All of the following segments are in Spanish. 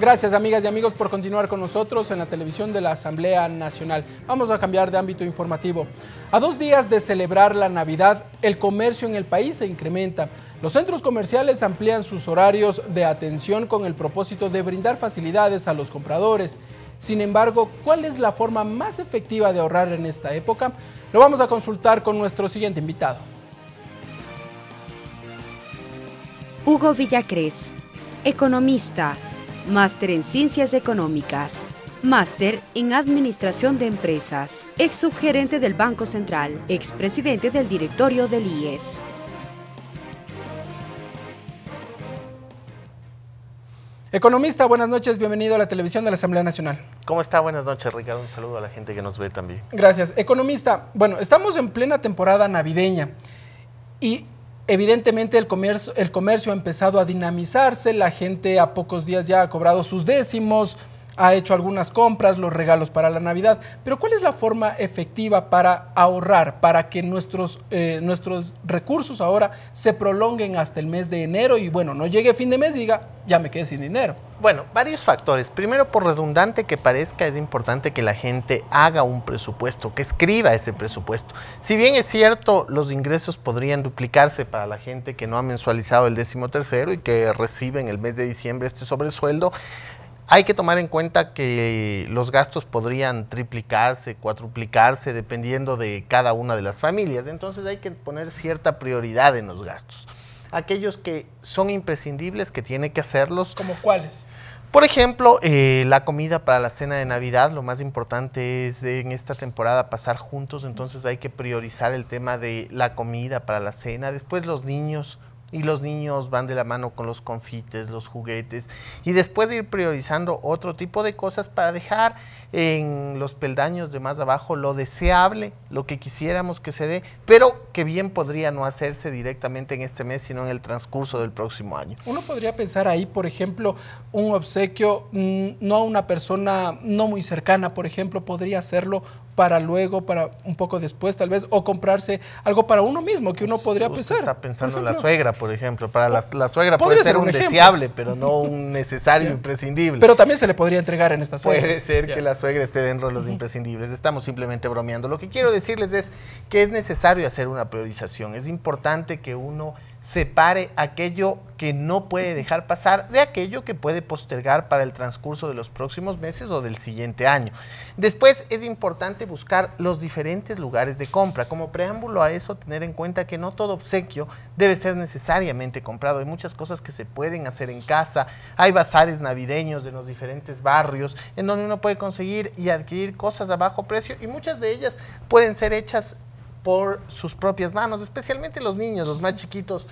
Gracias amigas y amigos por continuar con nosotros en la televisión de la Asamblea Nacional. Vamos a cambiar de ámbito informativo. A dos días de celebrar la Navidad, el comercio en el país se incrementa. Los centros comerciales amplían sus horarios de atención con el propósito de brindar facilidades a los compradores. Sin embargo, ¿cuál es la forma más efectiva de ahorrar en esta época? Lo vamos a consultar con nuestro siguiente invitado. Hugo Villacrés, economista, máster en Ciencias Económicas, máster en Administración de Empresas, ex subgerente del Banco Central, expresidente del directorio del IES. Economista, buenas noches, bienvenido a la televisión de la Asamblea Nacional. ¿Cómo está? Buenas noches, Ricardo. Un saludo a la gente que nos ve también. Gracias. Economista, bueno, estamos en plena temporada navideña y Evidentemente el comercio, el comercio ha empezado a dinamizarse, la gente a pocos días ya ha cobrado sus décimos, ha hecho algunas compras, los regalos para la Navidad, pero ¿cuál es la forma efectiva para ahorrar, para que nuestros, eh, nuestros recursos ahora se prolonguen hasta el mes de enero y bueno, no llegue fin de mes y diga, ya me quedé sin dinero? Bueno, varios factores. Primero, por redundante que parezca, es importante que la gente haga un presupuesto, que escriba ese presupuesto. Si bien es cierto, los ingresos podrían duplicarse para la gente que no ha mensualizado el décimo tercero y que recibe en el mes de diciembre este sobresueldo, hay que tomar en cuenta que los gastos podrían triplicarse, cuatruplicarse, dependiendo de cada una de las familias. Entonces hay que poner cierta prioridad en los gastos aquellos que son imprescindibles, que tiene que hacerlos. ¿Como cuáles? Por ejemplo, eh, la comida para la cena de Navidad, lo más importante es en esta temporada pasar juntos, entonces hay que priorizar el tema de la comida para la cena. Después los niños, y los niños van de la mano con los confites, los juguetes, y después de ir priorizando otro tipo de cosas para dejar en los peldaños de más abajo lo deseable, lo que quisiéramos que se dé, pero que bien podría no hacerse directamente en este mes, sino en el transcurso del próximo año. Uno podría pensar ahí, por ejemplo, un obsequio mm, no a una persona no muy cercana, por ejemplo, podría hacerlo para luego, para un poco después tal vez, o comprarse algo para uno mismo que uno podría pensar. Está pensando en la suegra, por ejemplo. Para la, suegra puede ser un, deseable, pero no un necesario imprescindible. Pero también se le podría entregar en estas Puede ser que la suegra esté dentro de los imprescindibles. Estamos simplemente bromeando. Lo que quiero decirles es que es necesario hacer una priorización. Es importante que uno separe aquello que no puede dejar pasar de aquello que puede postergar para el transcurso de los próximos meses o del siguiente año. Después es importante buscar los diferentes lugares de compra. Como preámbulo a eso, tener en cuenta que no todo obsequio debe ser necesariamente comprado. Hay muchas cosas que se pueden hacer en casa. Hay bazares navideños de los diferentes barrios en donde uno puede conseguir y adquirir cosas a bajo precio y muchas de ellas pueden ser hechas por sus propias manos, especialmente los niños, los más chiquitos.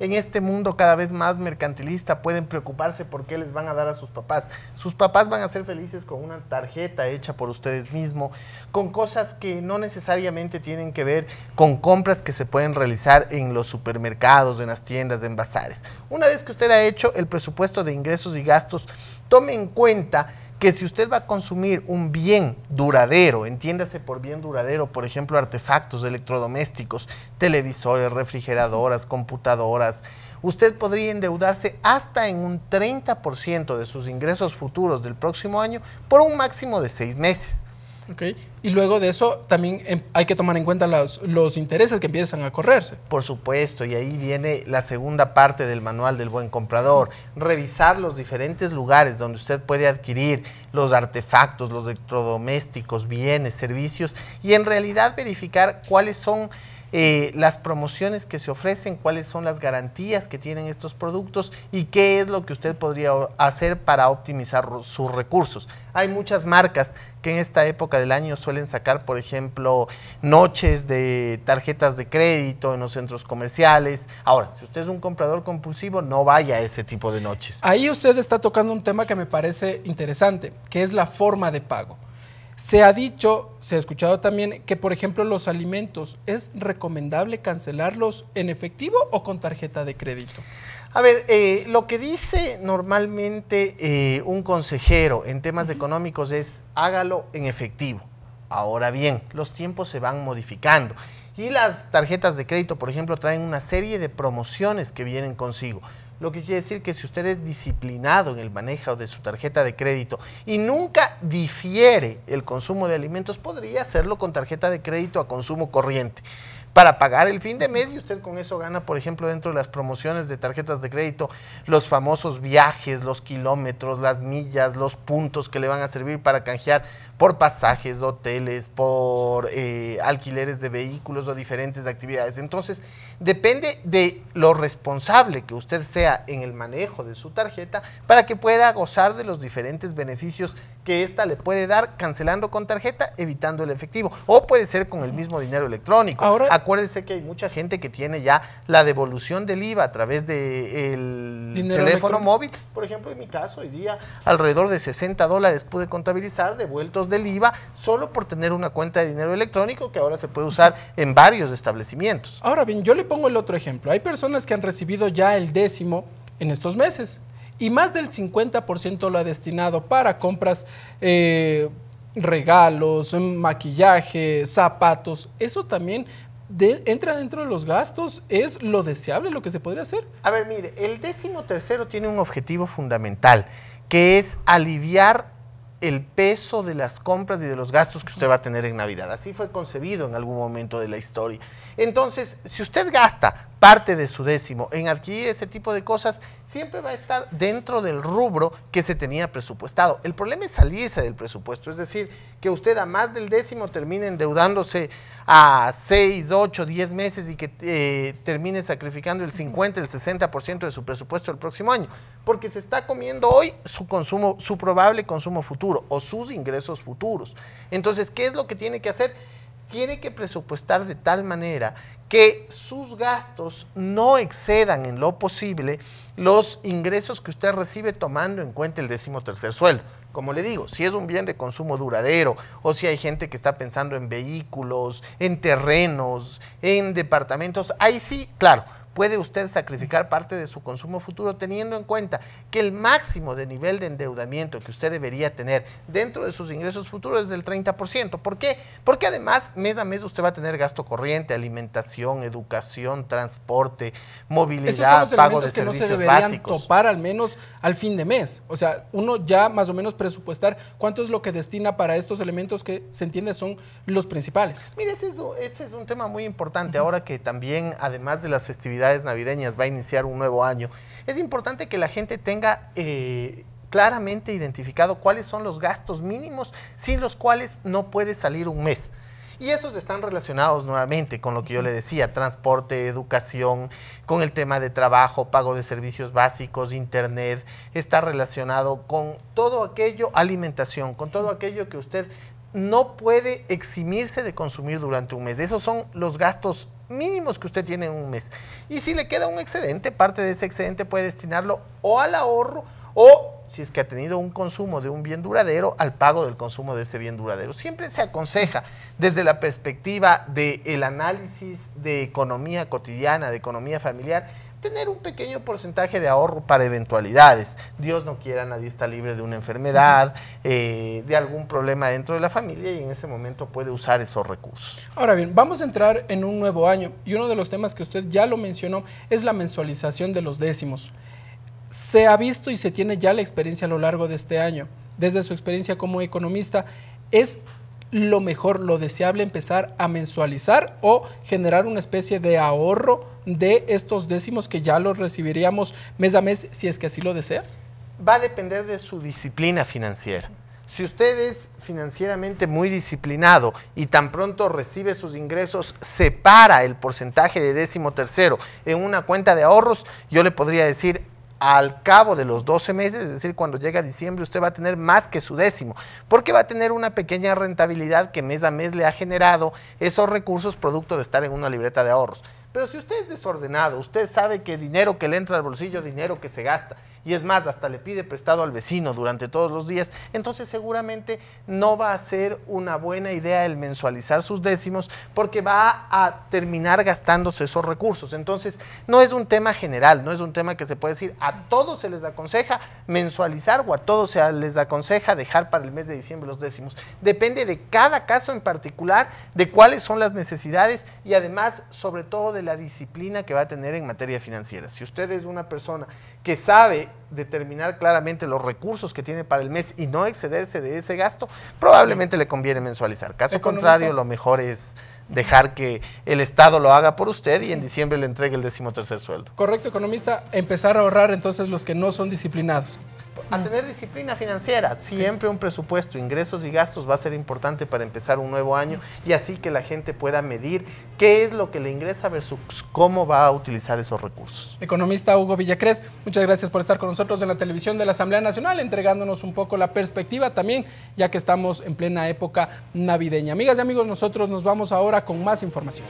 En este mundo cada vez más mercantilista pueden preocuparse por qué les van a dar a sus papás. Sus papás van a ser felices con una tarjeta hecha por ustedes mismos, con cosas que no necesariamente tienen que ver con compras que se pueden realizar en los supermercados, en las tiendas, en bazares. Una vez que usted ha hecho el presupuesto de ingresos y gastos, tome en cuenta que si usted va a consumir un bien duradero, entiéndase por bien duradero, por ejemplo, artefactos electrodomésticos, televisores, refrigeradoras, computadoras, usted podría endeudarse hasta en un 30% de sus ingresos futuros del próximo año por un máximo de seis meses. Okay. Y luego de eso también em, hay que tomar en cuenta los, los, intereses que empiezan a correrse. Por supuesto, y ahí viene la segunda parte del manual del buen comprador, revisar los diferentes lugares donde usted puede adquirir los artefactos, los electrodomésticos, bienes, servicios, y en realidad verificar cuáles son eh, las promociones que se ofrecen, cuáles son las garantías que tienen estos productos y qué es lo que usted podría hacer para optimizar sus recursos. Hay muchas marcas que en esta época del año suelen sacar, por ejemplo, noches de tarjetas de crédito en los centros comerciales. Ahora, si usted es un comprador compulsivo, no vaya a ese tipo de noches. Ahí usted está tocando un tema que me parece interesante, que es la forma de pago. Se ha dicho, se ha escuchado también que, por ejemplo, los alimentos, ¿es recomendable cancelarlos en efectivo o con tarjeta de crédito? A ver, eh, lo que dice normalmente eh, un consejero en temas económicos es hágalo en efectivo. Ahora bien, los tiempos se van modificando y las tarjetas de crédito, por ejemplo, traen una serie de promociones que vienen consigo. Lo que quiere decir que si usted es disciplinado en el manejo de su tarjeta de crédito y nunca difiere el consumo de alimentos, podría hacerlo con tarjeta de crédito a consumo corriente. Para pagar el fin de mes y usted con eso gana, por ejemplo, dentro de las promociones de tarjetas de crédito, los famosos viajes, los kilómetros, las millas, los puntos que le van a servir para canjear por pasajes, hoteles, por eh, alquileres de vehículos o diferentes actividades. Entonces, depende de lo responsable que usted sea en el manejo de su tarjeta para que pueda gozar de los diferentes beneficios que ésta le puede dar cancelando con tarjeta, evitando el efectivo. O puede ser con el mismo dinero electrónico. Ahora, Acuérdese que hay mucha gente que tiene ya la devolución del IVA a través del teléfono móvil. Por ejemplo, en mi caso, hoy día alrededor de 60 dólares pude contabilizar devueltos del IVA solo por tener una cuenta de dinero electrónico que ahora se puede usar en varios establecimientos. Ahora bien, yo le pongo el otro ejemplo. Hay personas que han recibido ya el décimo en estos meses y más del 50% lo ha destinado para compras, eh, regalos, maquillaje, zapatos. Eso también entra dentro de los gastos, es lo deseable, lo que se podría hacer. A ver, mire, el décimo tercero tiene un objetivo fundamental, que es aliviar el peso de las compras y de los gastos que usted va a tener en Navidad. Así fue concebido en algún momento de la historia. Entonces, si usted gasta parte de su décimo en adquirir ese tipo de cosas, siempre va a estar dentro del rubro que se tenía presupuestado. El problema es salirse del presupuesto, es decir, que usted a más del décimo termine endeudándose a 6, 8, 10 meses y que eh, termine sacrificando el 50, el 60% de su presupuesto el próximo año, porque se está comiendo hoy su consumo, su probable consumo futuro o sus ingresos futuros. Entonces, ¿qué es lo que tiene que hacer? Tiene que presupuestar de tal manera que sus gastos no excedan en lo posible los ingresos que usted recibe tomando en cuenta el décimo tercer sueldo. Como le digo, si es un bien de consumo duradero o si hay gente que está pensando en vehículos, en terrenos, en departamentos, ahí sí, claro, puede usted sacrificar parte de su consumo futuro teniendo en cuenta que el máximo de nivel de endeudamiento que usted debería tener dentro de sus ingresos futuros es del 30%. ¿Por qué? Porque además mes a mes usted va a tener gasto corriente, alimentación, educación, transporte, movilidad, pago de que no se deberían topar al menos al fin de mes. O sea, uno ya más o menos presupuestar cuánto es lo que destina para estos elementos que se entiende son los principales. Mire, ese es, ese es un tema muy importante ahora que también, además de las festividades, navideñas, va a iniciar un nuevo año, es importante que la gente tenga eh, claramente identificado cuáles son los gastos mínimos sin los cuales no puede salir un mes. Y esos están relacionados nuevamente con lo que yo le decía, transporte, educación, con el tema de trabajo, pago de servicios básicos, internet, está relacionado con todo aquello, alimentación, con todo aquello que usted no puede eximirse de consumir durante un mes. Esos son los gastos mínimos que usted tiene en un mes. Y si le queda un excedente, parte de ese excedente puede destinarlo o al ahorro o si es que ha tenido un consumo de un bien duradero, al pago del consumo de ese bien duradero. Siempre se aconseja desde la perspectiva del análisis de economía cotidiana, de economía familiar, tener un pequeño porcentaje de ahorro para eventualidades. Dios no quiera, nadie está libre de una enfermedad, eh, de algún problema dentro de la familia y en ese momento puede usar esos recursos. Ahora bien, vamos a entrar en un nuevo año y uno de los temas que usted ya lo mencionó es la mensualización de los décimos. Se ha visto y se tiene ya la experiencia a lo largo de este año. Desde su experiencia como economista, ¿es lo mejor, lo deseable empezar a mensualizar o generar una especie de ahorro de estos décimos que ya los recibiríamos mes a mes si es que así lo desea? Va a depender de su disciplina financiera. Si usted es financieramente muy disciplinado y tan pronto recibe sus ingresos, separa el porcentaje de décimo tercero en una cuenta de ahorros, yo le podría decir, al cabo de los 12 meses, es decir, cuando llega diciembre, usted va a tener más que su décimo, porque va a tener una pequeña rentabilidad que mes a mes le ha generado esos recursos producto de estar en una libreta de ahorros. Pero si usted es desordenado, usted sabe que dinero que le entra al bolsillo, dinero que se gasta, y es más, hasta le pide prestado al vecino durante todos los días, entonces seguramente no va a ser una buena idea el mensualizar sus décimos porque va a terminar gastándose esos recursos. Entonces, no es un tema general, no es un tema que se puede decir a todos se les aconseja mensualizar o a todos se les aconseja dejar para el mes de diciembre los décimos. Depende de cada caso en particular, de cuáles son las necesidades y además, sobre todo, de la disciplina que va a tener en materia financiera. Si usted es una persona que sabe determinar claramente los recursos que tiene para el mes y no excederse de ese gasto, probablemente le conviene mensualizar. Caso contrario, lo mejor es dejar que el Estado lo haga por usted y en diciembre le entregue el décimo tercer sueldo. Correcto, economista, empezar a ahorrar entonces los que no son disciplinados a tener disciplina financiera. Siempre un presupuesto, ingresos y gastos va a ser importante para empezar un nuevo año y así que la gente pueda medir qué es lo que le ingresa versus cómo va a utilizar esos recursos. Economista Hugo Villacrés, muchas gracias por estar con nosotros en la televisión de la Asamblea Nacional, entregándonos un poco la perspectiva también, ya que estamos en plena época navideña. Amigas y amigos, nosotros nos vamos ahora con más información.